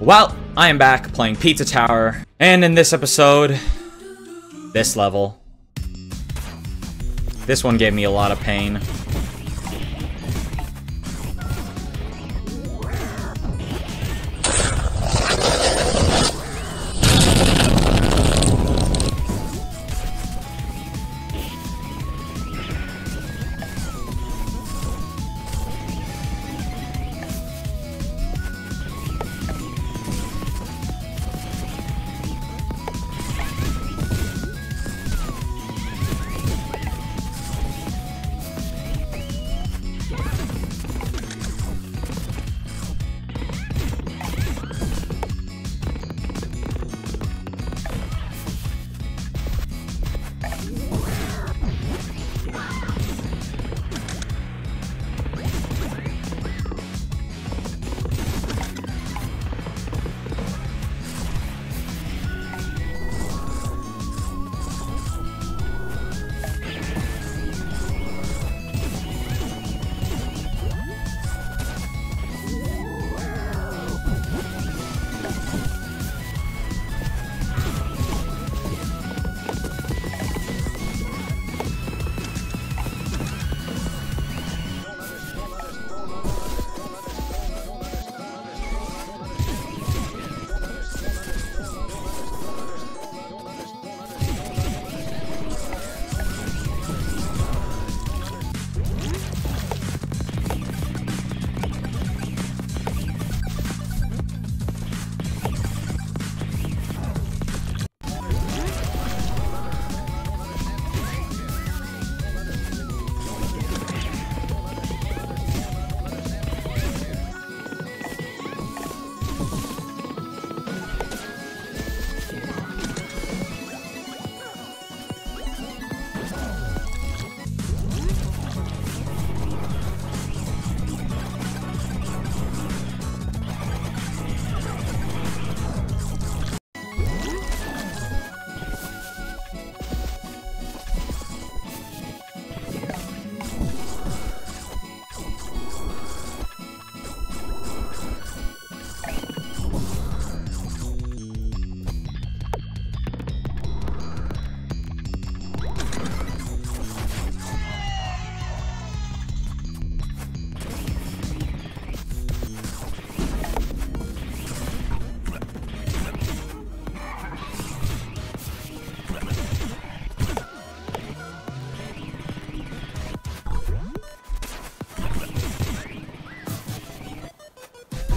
Well, I am back playing Pizza Tower, and in this episode, this level. This one gave me a lot of pain.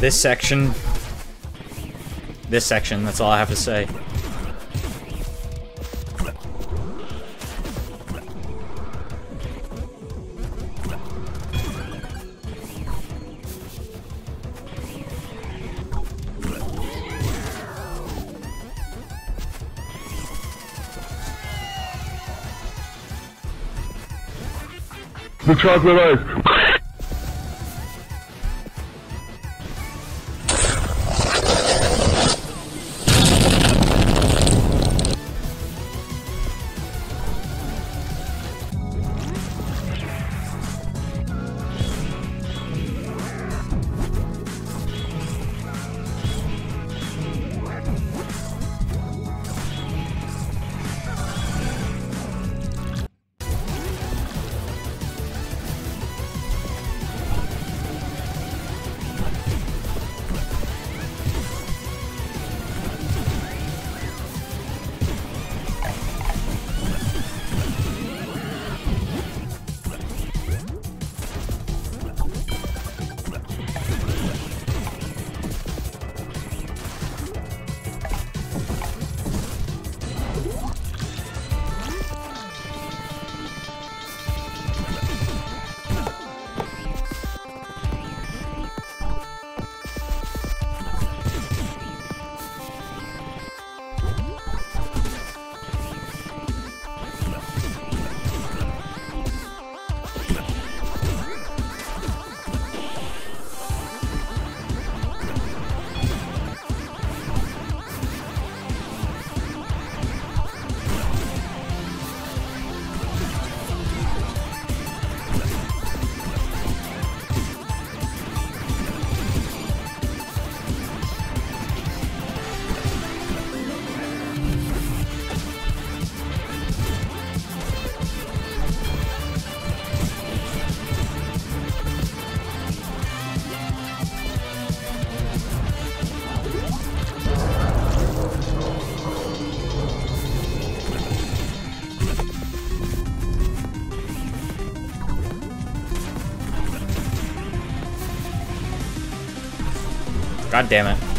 This section... This section, that's all I have to say. The chocolate ice. God damn it.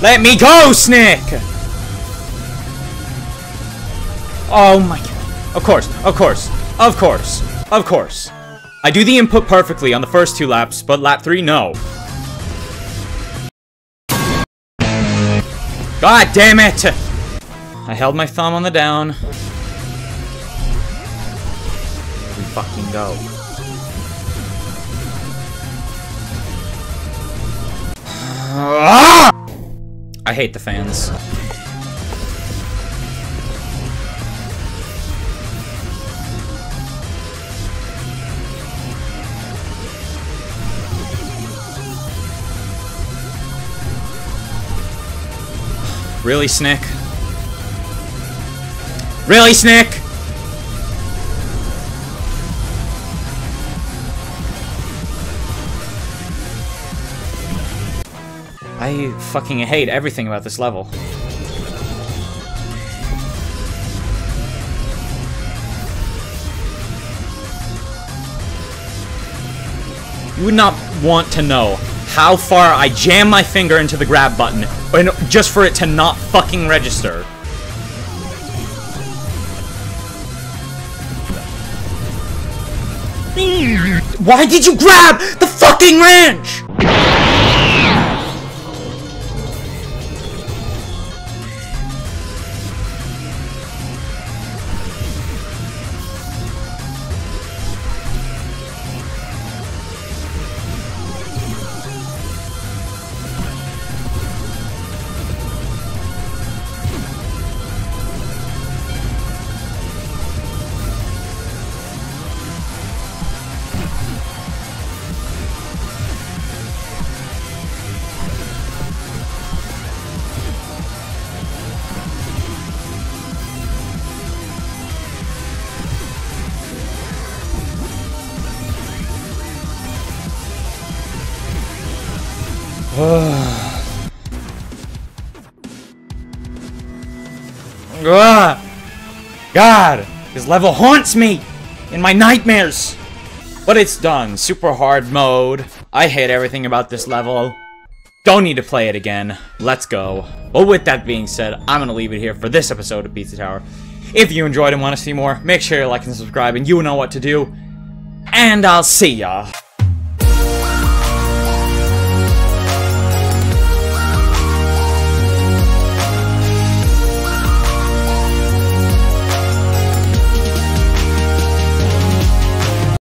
Let me go, Snick! Oh my god. Of course, of course, of course, of course. I do the input perfectly on the first two laps, but lap three, no. God damn it! I held my thumb on the down. We fucking go. Ah! I hate the fans. Really, Snick? Really, Snick? I fucking hate everything about this level. You would not want to know how far I jam my finger into the grab button and just for it to not fucking register. Why did you grab the fucking wrench? Ugh. God, this level haunts me in my nightmares. But it's done. Super hard mode. I hate everything about this level. Don't need to play it again. Let's go. But with that being said, I'm going to leave it here for this episode of Pizza Tower. If you enjoyed and want to see more, make sure you like and subscribe and you know what to do. And I'll see ya.